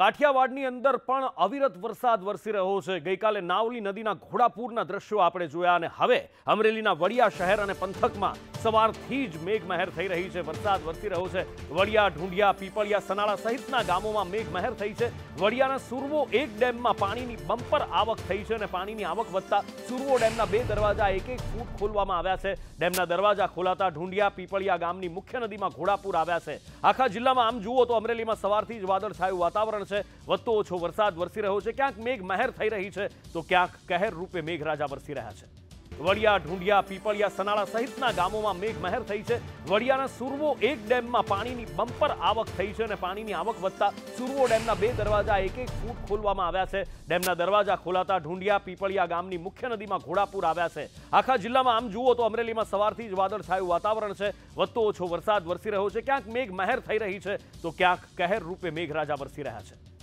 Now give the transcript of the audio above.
કાઠિયાવાડની અંદર પણ અવિરત વરસાદ વરસી રહ્યો છે. ગઈકાલે નાવલી નદીના ઘોડાપૂરના દ્રશ્યો આપણે જોયા અને હવે અમરેલીના વડિયા શહેર અને પંથકમાં સવારથી જ મેઘમહેર થઈ રહી છે. વરસાદ વરસી રહ્યો છે. વડિયા, ઢુંઢિયા, પીપળિયા, સનાળા સહિતના ગામોમાં મેઘમહેર થઈ છે. વડિયાના સુરવો એક ડેમમાં પાણીની બમ્પર આવક થઈ છે અને પાણીની આવક વધતા સુરવો ડેમના બે દરવાજા એક એક ફૂટ ખોલવામાં આવ્યા છે. ડેમના દરવાજા ખોલાતા ઢુંઢિયા, પીપળિયા ગામની મુખ્ય નદીમાં ઘોડાપૂર આવ્યા છે. આખા જિલ્લામાં આમ જુઓ તો અમરેલીમાં સવારથી જ વાદળછાયું વાતાવરણ છે. વધતો ઓછો વરસાદ વરસી રહ્યો છે. ક્યાંક મેઘ મહેર થઈ રહી છે. તો ક્યાંક કહેર રૂપે મેઘરાજા વરસી રહ્યા છે. વડિયા, ઢુંડિયા, પીપળિયા, સનાળા સહિતના ગામોમાં મેઘમહેર થઈ છે. વડિયાના સુરવો એક ડેમમાં પાણીની બમ્પર આવક થઈ છે અને પાણીની આવક વધતા સુરવો ડેમના બે દરવાજા એક એક ફૂટ ખોલવામાં આવ્યા છે. ડેમના દરવાજા ખોલાતા ઢુંડિયા, પીપળિયા ગામની મુખ્ય નદીમાં ઘોડાપુર આવ્યા છે. આખા જિલ્લામાં આમ જુઓ તો અમરેલીમાં સવારથી જ વાદળછાયું વાતાવરણ છે. વધતો ઓછો વરસાદ વરસી રહ્યો છે. ક્યાંક મેઘ મહેર થઈ રહી છે તો ક્યાંક કહેર રૂપે મેઘરાજા વરસી રહ્યા છે.